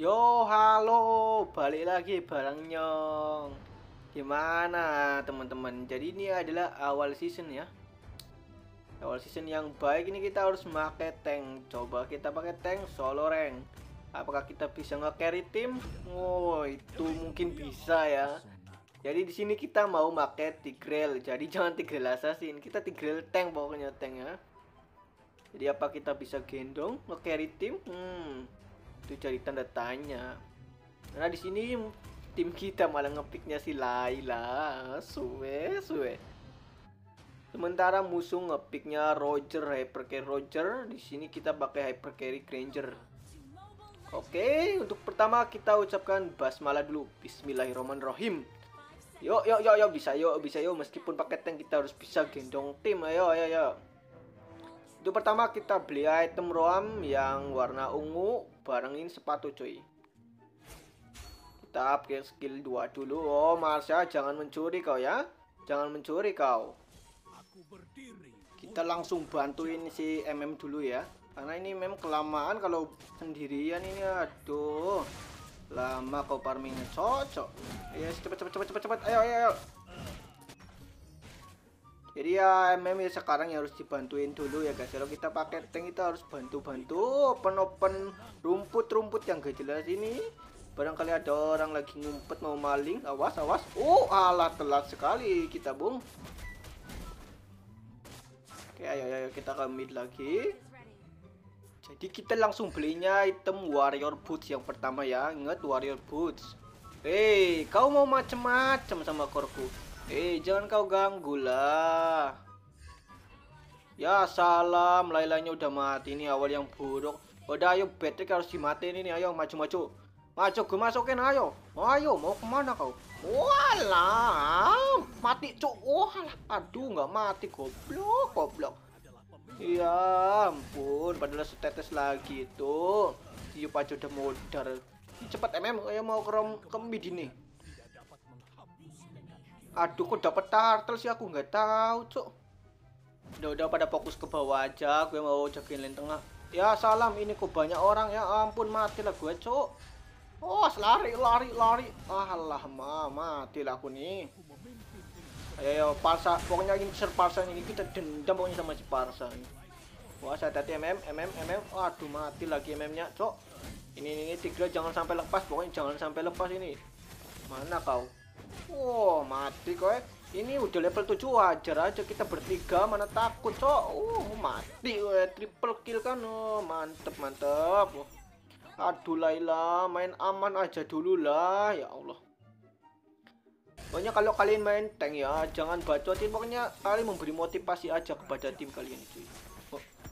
Yo, halo, balik lagi bareng Nyong. Gimana teman-teman? Jadi ini adalah awal season ya. Awal season yang baik ini kita harus pakai tank. Coba kita pakai tank solo rank. Apakah kita bisa nge-carry tim? Oh, itu mungkin bisa ya. Jadi di sini kita mau pakai Tigreal. Jadi jangan Tigreal assassin, kita Tigreal tank pokoknya tank ya. Jadi apa kita bisa gendong nge-carry tim? Hmm, itu cari tanda tanya karena di sini tim kita malah ngepiknya si Laila suwe suwe sementara musuh ngepiknya Roger Hypercarry Roger di sini kita pakai Hypercarry Granger Oke, untuk pertama kita ucapkan basmalah dulu. Bismillahirrahmanirrahim. Yuk, yuk, yuk, yuk, bisa yuk, bisa yuk. Meskipun pakai tank kita harus bisa gendong tim. Ayo, ayo, ayo. Itu pertama kita beli item roam yang warna ungu barengin sepatu cuy. Kita upgrade skill 2 dulu. Oh, Marsha jangan mencuri kau ya. Jangan mencuri kau. Kita langsung bantuin si MM dulu ya. Karena ini mem kelamaan kalau sendirian ini aduh. Lama kau farmingnya cocok. Ayo cepet cepet cepet cepet cepet. Ayo ayo ayo. Jadi ya MM ya sekarang ya harus dibantuin dulu ya guys. Kalau kita pakai tank kita harus bantu-bantu open-open rumput-rumput yang gak jelas ini. Barangkali ada orang lagi ngumpet mau maling. Awas, awas. Oh, alat telat sekali kita, Bung. Oke, ayo, ayo kita ke mid lagi. Jadi kita langsung belinya item warrior boots yang pertama ya. Ingat warrior boots. Hei, kau mau macem-macem sama korku? Eh, jangan kau ganggu lah. Ya salam, Lailanya udah mati ini awal yang buruk. Udah ayo Patrick harus dimatiin ini, ayo maju-maju. Maju gue masukin ayo. Ayo mau ke mana kau? Walah, mati cuk. Walah, aduh nggak mati goblok, goblok. Ya ampun, padahal setetes lagi itu. Tiup aja udah modar. Cepat MM, ayo mau ke, ke mid ini. Aduh kok dapet turtle sih aku nggak tahu cok. Udah udah pada fokus ke bawah aja, gue mau jagain lane tengah. Ya salam ini kok banyak orang ya ampun mati lah gue cok. Oh lari lari lari. Alah ma mati lah aku nih. Ayo, ayo Parsa, pokoknya ini ser Parsa ini kita dendam pokoknya sama si Parsa ini. Wah saya tadi MM MM MM. Aduh mati lagi MM-nya cok. Ini ini, ini tiga jangan sampai lepas pokoknya jangan sampai lepas ini. Mana kau? Wow, mati kowe. Ini udah level 7 wajar aja kita bertiga mana takut, Cok. Uh, mati kowe. Triple kill kan. Oh, mantep, mantep. Aduh Laila, main aman aja dulu lah, ya Allah. Pokoknya kalau kalian main tank ya, jangan bacotin pokoknya kalian memberi motivasi aja kepada tim kalian cuy.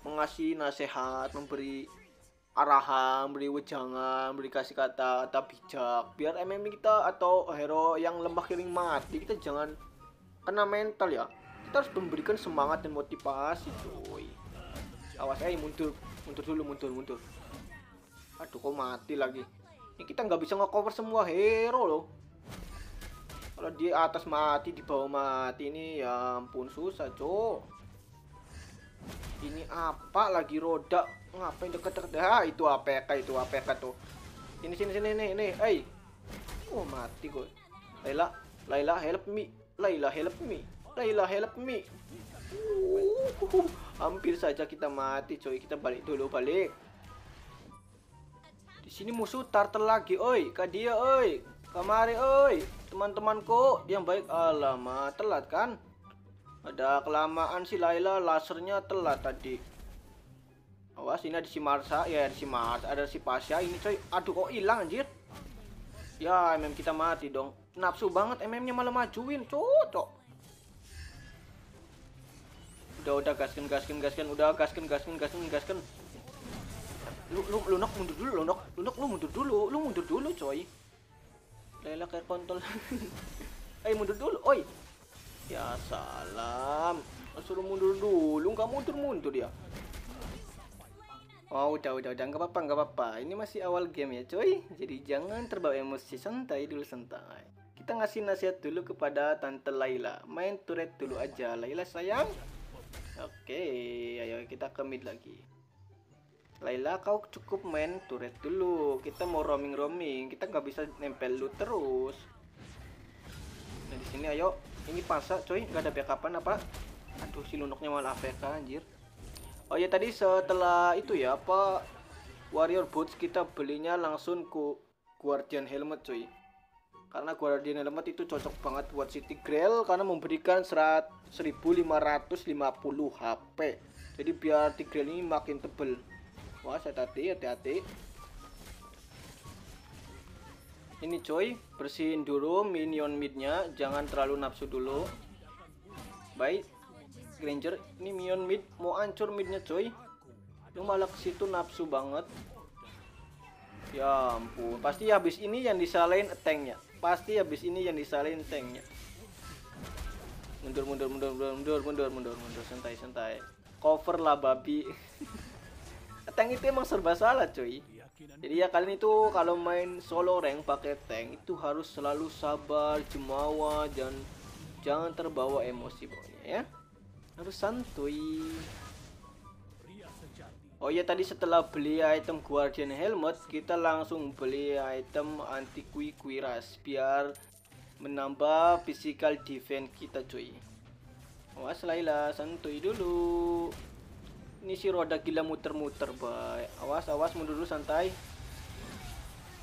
Mengasih nasihat, memberi arahan, beri wejangan, beri kasih kata kata bijak. Biar MM kita atau hero yang lemah kering mati kita jangan kena mental ya. Kita harus memberikan semangat dan motivasi cuy. Awas eh mundur. Mundur dulu mundur mundur. Aduh kok mati lagi? Ini kita nggak bisa ngecover semua hero loh. Kalau di atas mati di bawah mati ini ya ampun susah cok. Ini apa lagi roda ngapain deket-deket ah itu APK itu APK tuh. Ini sini sini nih nih hey. Oh mati gue Laila Laila help me. Laila help me. Laila help me. Uh, hampir saja kita mati coy. Kita balik dulu balik. Di sini musuh turtle lagi oi. Kak dia oi. Kamari oi. Teman-temanku yang baik. Alamat telat kan? Ada kelamaan si Laila lasernya telat tadi. Awas ini ada si Marsa, ya ada si Mars, ada si Pasha. Ini coy, aduh kok hilang anjir. Ya MM kita mati dong. Nafsu banget MM-nya malah majuin, cocok. Udah udah gaskin gaskin gaskin, udah gaskin gaskin gaskin gaskin. Lu lu lu nok mundur dulu, lu nok, lu nok lu mundur dulu, lu mundur dulu coy. Laila kayak kontol. Eh mundur dulu, oi. Ya salam. Suruh mundur dulu, nggak mundur-mundur ya. Oh udah udah udah nggak apa-apa nggak apa-apa. Ini masih awal game ya coy. Jadi jangan terbawa emosi santai dulu santai. Kita ngasih nasihat dulu kepada Tante Laila. Main turret dulu aja Laila sayang. Oke, ayo kita ke mid lagi. Laila kau cukup main turret dulu kita mau roaming roaming kita nggak bisa nempel lu terus nah di sini ayo ini pasa coy nggak ada backupan apa aduh si lunoknya malah AFK anjir oh ya tadi setelah itu ya apa warrior boots kita belinya langsung ke guardian helmet coy karena guardian helmet itu cocok banget buat city grail karena memberikan serat 1550 HP jadi biar tigreal ini makin tebel. Wah, hati-hati, hati-hati. Ini coy, bersihin dulu minion midnya, jangan terlalu nafsu dulu. Baik, Granger, ini minion mid mau hancur midnya coy. Lu malah situ nafsu banget. Ya ampun, pasti habis ini yang disalahin tanknya. Pasti habis ini yang disalahin tanknya. Mundur, mundur, mundur, mundur, mundur, mundur, mundur, mundur, santai, santai. Cover lah babi. tank itu emang serba salah cuy jadi ya kalian itu kalau main solo rank pakai tank itu harus selalu sabar jemawa dan jangan terbawa emosi pokoknya ya harus santuy. Oh ya tadi setelah beli item Guardian Helmet kita langsung beli item anti kui kuiras biar menambah physical defense kita cuy. Awas Laila santuy dulu. Ini si roda gila muter-muter baik awas awas mundur dulu santai.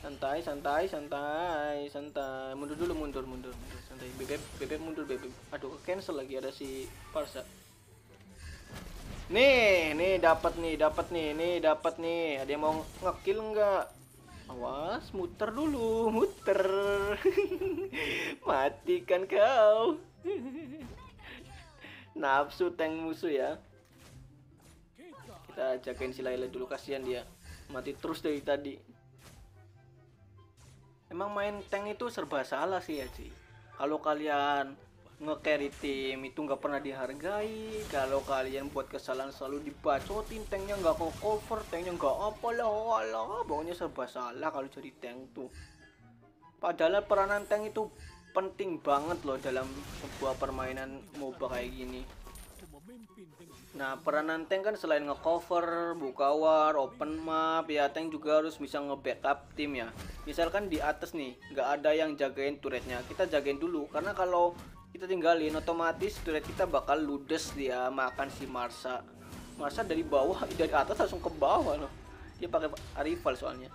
Santai santai santai santai. Mundur dulu mundur mundur mundur. Santai. Bebek bebek mundur bebek. Aduh cancel lagi ada si Parsa nih nih dapat nih dapat nih nih dapat nih. Ada yang mau ngekill nggak? Awas muter dulu muter. Matikan kau. Nafsu tank musuh ya. Kita jagain si Laila dulu kasihan dia. Mati terus dari tadi. Emang main tank itu serba salah sih ya sih kalau kalian nge-carry tim itu nggak pernah dihargai kalau kalian buat kesalahan selalu dibacotin tanknya nggak kok cover tanknya nggak apa lah walah pokoknya serba salah kalau jadi tank tuh padahal peranan tank itu penting banget loh dalam sebuah permainan MOBA kayak gini Nah, peranan tank kan selain ngecover, buka war, open map, ya tank juga harus bisa nge-backup tim ya. Misalkan di atas nih, nggak ada yang jagain turretnya, kita jagain dulu. Karena kalau kita tinggalin, otomatis turret kita bakal ludes dia makan si Marsa. Marsa dari bawah, dari atas langsung ke bawah loh. Dia pakai rival soalnya.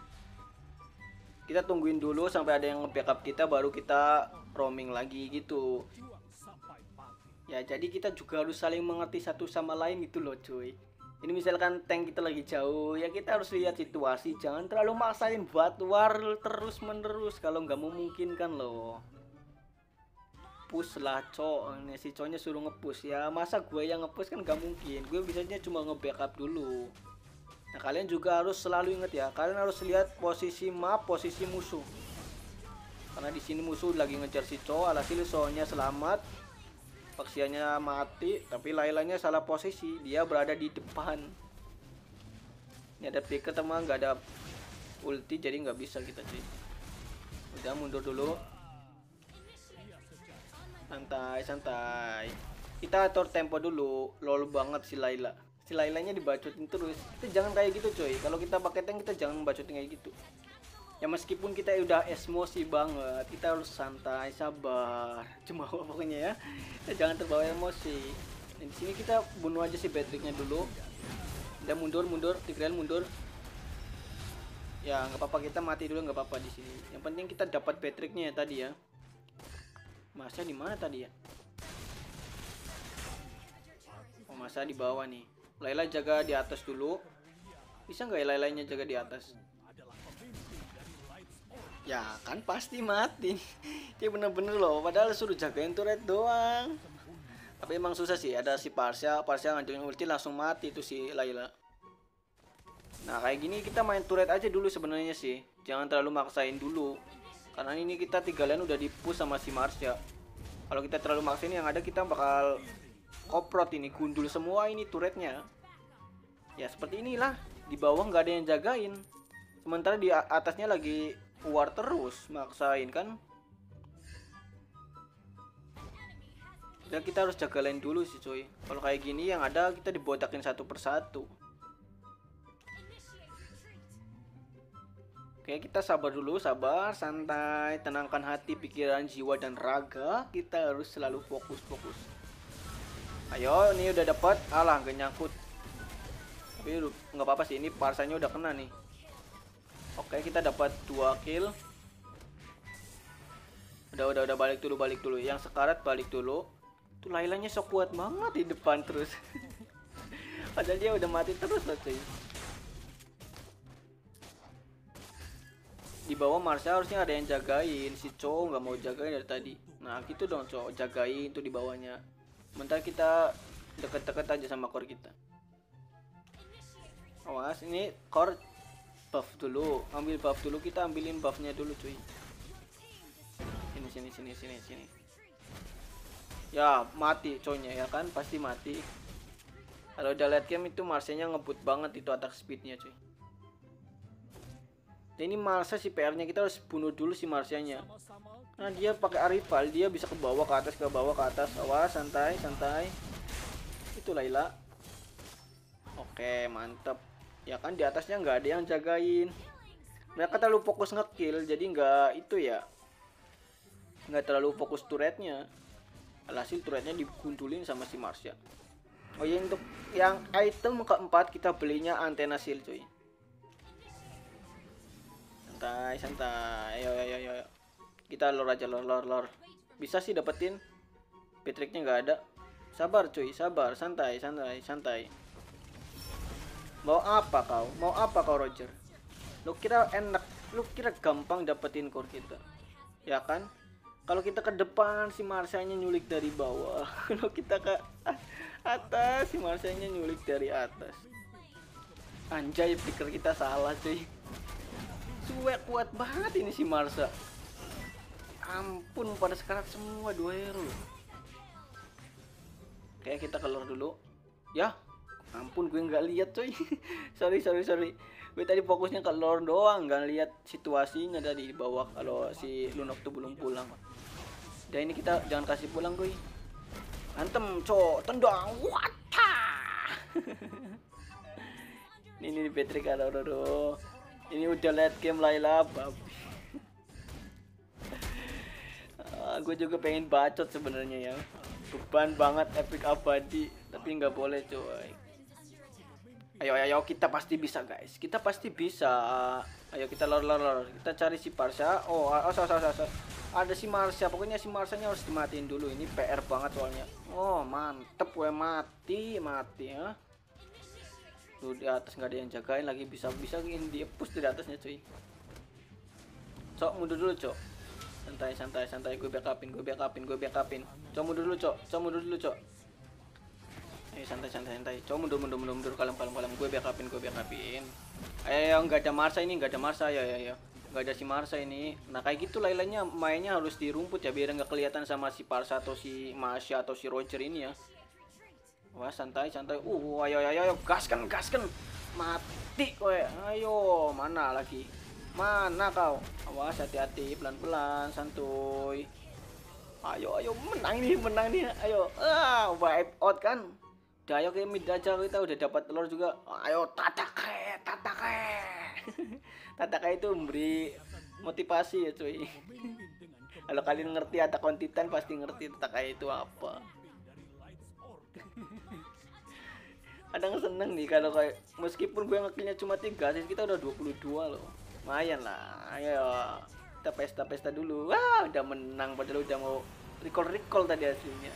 Kita tungguin dulu sampai ada yang nge-backup kita, baru kita roaming lagi gitu ya jadi kita juga harus saling mengerti satu sama lain gitu loh cuy ini misalkan tank kita lagi jauh ya kita harus lihat situasi jangan terlalu maksain buat war terus menerus kalau nggak memungkinkan loh push lah cok ini si cowoknya suruh ngepush ya masa gue yang ngepush kan nggak mungkin gue bisanya cuma nge-backup dulu nah kalian juga harus selalu inget ya kalian harus lihat posisi map posisi musuh karena di sini musuh lagi ngejar si cowok alhasil soalnya selamat Faksianya mati, tapi Lailanya salah posisi. Dia berada di depan. Ini ada picket teman, nggak ada ulti, jadi nggak bisa kita cuy. Udah mundur dulu. Santai, santai. Kita atur tempo dulu. Lol banget si Laila. Si Lailanya dibacotin terus. Kita jangan kayak gitu coy. Kalau kita pakai tank kita jangan bacotin kayak gitu ya meskipun kita udah emosi banget kita harus santai sabar cuma pokoknya ya kita jangan terbawa emosi dan di sini kita bunuh aja si Patricknya dulu dan mundur mundur Tigreal mundur ya nggak apa-apa kita mati dulu nggak apa-apa di sini yang penting kita dapat Patricknya ya tadi ya masa di mana tadi ya? Oh masa di bawah nih. Laila jaga di atas dulu. Bisa nggak ya Lailanya jaga di atas? Ya kan pasti mati. Dia bener-bener loh padahal suruh jagain turret doang. Tapi emang susah sih ada si Parsha Parsha ngancurin ulti langsung mati tuh si Layla nah kayak gini kita main turret aja dulu sebenarnya sih. Jangan terlalu maksain dulu karena ini kita tiga lane udah dipush sama si Marsha kalau kita terlalu maksain yang ada kita bakal koprot ini gundul semua ini turretnya. Ya seperti inilah. Di bawah nggak ada yang jagain. Sementara di atasnya lagi war terus maksain kan? Dan kita harus jaga lain dulu sih coy kalau kayak gini yang ada kita dibotakin satu persatu Oke, kita sabar dulu, sabar, santai, tenangkan hati, pikiran, jiwa, dan raga. Kita harus selalu fokus-fokus. Ayo, ini udah dapat. Alah, gak nyangkut. Tapi nggak apa-apa sih, ini parsanya udah kena nih. Oke, kita dapat dua kill. Udah, udah, udah balik dulu, balik dulu. Yang sekarat balik dulu. Tuh Lailanya sok kuat banget di depan terus. Padahal dia udah mati terus loh cuy. Di bawah Marsha harusnya ada yang jagain. Si Cho nggak mau jagain dari tadi. Nah gitu dong Cho jagain tuh di bawahnya. Sementara kita deket-deket aja sama core kita. Awas ini core buff dulu. Ambil buff dulu kita ambilin buffnya dulu cuy. Sini sini sini sini sini. Ya mati coynya ya kan? Pasti mati. Kalau udah lihat game itu Marsenya ngebut banget itu attack speednya cuy ini Marsha si PR-nya kita harus bunuh dulu si Marsha-nya. Nah, dia pakai Arival, dia bisa ke bawah, ke atas, ke bawah, ke atas. Awas, santai, santai. Itu Laila. Oke, mantep. Ya kan di atasnya nggak ada yang jagain. Mereka terlalu fokus ngekill, jadi nggak itu ya. Nggak terlalu fokus turretnya. Alhasil turretnya dikuntulin sama si Marsha. Oh ya untuk yang item keempat kita belinya antena shield cuy santai santai. Ayo ayo ayo, kita lor aja lor lor lor. Bisa sih dapetin. Patricknya nggak ada. Sabar cuy. Sabar. Santai santai santai. Mau apa kau? Mau apa kau Roger? Lu kira enak. Lu kira gampang dapetin core kita? Ya kan? Kalau kita ke depan si Marsanya nyulik dari bawah. Kalau kita ke atas si Marsanya nyulik dari atas. Anjay pikir kita salah cuy Suwe kuat banget ini si Marsa. Ampun pada sekarang semua dua hero. Kayak kita keluar dulu. Ya, ampun gue nggak lihat coy. sorry sorry sorry. Gue tadi fokusnya ke lore doang, nggak lihat situasinya dari bawah kalau si Lunok tuh belum pulang. Dan ini kita jangan kasih pulang gue. Antem, cok, tendang, wata. ini nih Patrick ada ini udah late game Laila babi uh, gue juga pengen bacot sebenarnya ya. Beban banget epic abadi tapi nggak boleh coy. Ayo ayo kita pasti bisa guys. Kita pasti bisa. Ayo kita lor lor lor. Kita cari si Parsha oh oh so, so, so, ada si Marsha pokoknya si Marsanya harus dimatiin dulu. Ini PR banget soalnya. Oh mantep gue mati mati ya tuh di atas nggak ada yang jagain lagi bisa bisa ini dia push dari atasnya cuy. Cok mundur dulu cok. Santai santai santai gue backupin gue backupin gue backupin. Cok mundur dulu cok. Cok mundur dulu cok. Eh santai santai santai. Cok mundur mundur mundur mundur. Kalem kalem kalem. Gue backupin gue backupin. Ayo nggak ada Marsa ini nggak ada Marsa. Ya ya ya. Nggak ada si Marsa ini. Nah kayak gitu lainnya mainnya harus di rumput ya biar nggak kelihatan sama si Parsa atau si Masya atau si Roger ini ya Wah santai santai. Uh ayo ayo ayo gaskan gaskan. Mati kowe. Ayo mana lagi? Mana kau? Awas hati-hati pelan-pelan santuy. Ayo ayo menang nih menang nih. Ayo. Ah wipe out kan. Udah ayo ke mid aja kita udah dapat telur juga. Ayo tatake tatake. tatake itu memberi motivasi ya cuy. Kalau kalian ngerti ada kontitan pasti ngerti tatake itu apa kadang seneng nih kalau kayak meskipun gue ngekilnya cuma tiga sih kita udah 22 loh. Lumayan lah ayo kita pesta-pesta dulu. Wah udah menang padahal udah mau recall recall tadi hasilnya